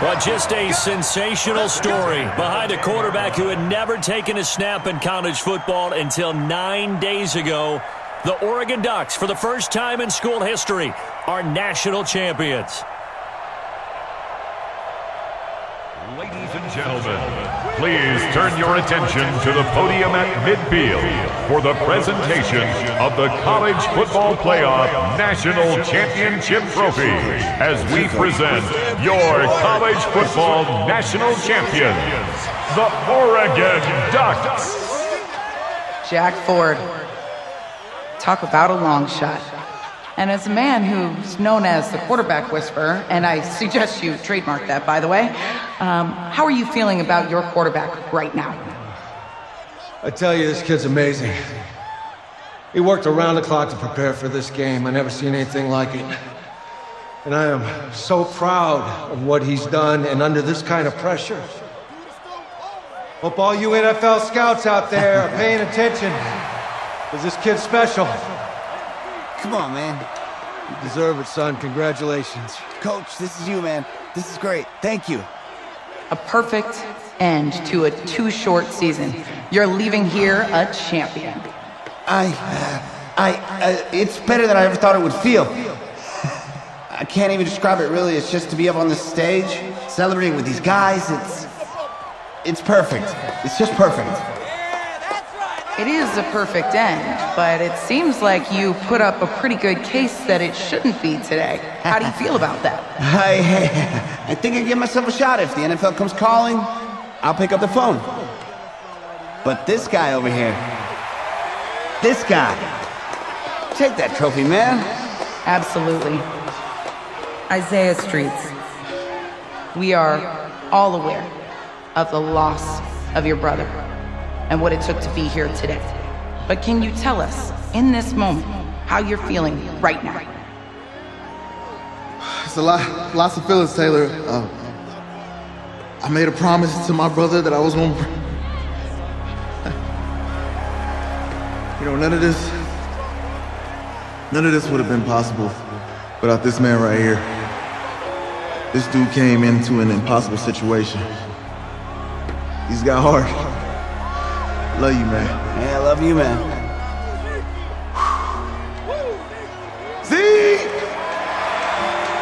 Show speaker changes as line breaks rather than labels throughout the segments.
Well, just a sensational story behind a quarterback who had never taken a snap in college football until nine days ago. The Oregon Ducks, for the first time in school history, are national champions.
Ladies and gentlemen, please turn your attention to the podium at midfield for the presentation of the College Football Playoff National Championship Trophy as we present your college football national champions, the Oregon Ducks.
Jack Ford. Talk about a long shot. And as a man who's known as the quarterback whisperer, and I suggest you trademark that, by the way, um, how are you feeling about your quarterback right now?
I tell you, this kid's amazing. He worked around the clock to prepare for this game. I never seen anything like it. And I am so proud of what he's done and under this kind of pressure. Hope all you NFL scouts out there are paying attention. Because this kid's special.
Come on, man.
You deserve it, son. Congratulations.
Coach, this is you, man. This is great. Thank you.
A perfect end to a too short season. You're leaving here a champion.
I, uh, I, uh, it's better than I ever thought it would feel. I can't even describe it really. It's just to be up on the stage, celebrating with these guys. It's, it's perfect. It's just perfect.
It is a perfect end, but it seems like you put up a pretty good case that it shouldn't be today. How do you feel about that?
I, I think I give myself a shot. If the NFL comes calling, I'll pick up the phone. But this guy over here, this guy, take that trophy, man.
Absolutely. Isaiah Streets, we are all aware of the loss of your brother and what it took to be here today. But can you tell us, in this moment, how you're feeling right now?
It's a lot, lots of feelings, Taylor. Uh, I made a promise to my brother that I was gonna. you know, none of this, none of this would have been possible without this man right here. This dude came into an impossible situation. He's got heart. Love you, man.
Yeah, I love you, man.
See?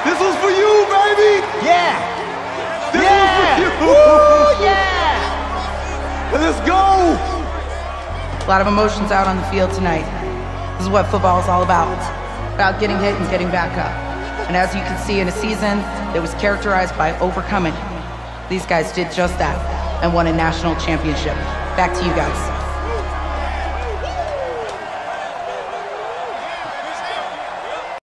This was for you, baby!
Yeah!
This
yeah!
was for you!
Woo, yeah!
Let's go!
A lot of emotions out on the field tonight. This is what football is all about. About getting hit and getting back up. And as you can see in a season that was characterized by overcoming, these guys did just that and won a national championship. Back to you guys.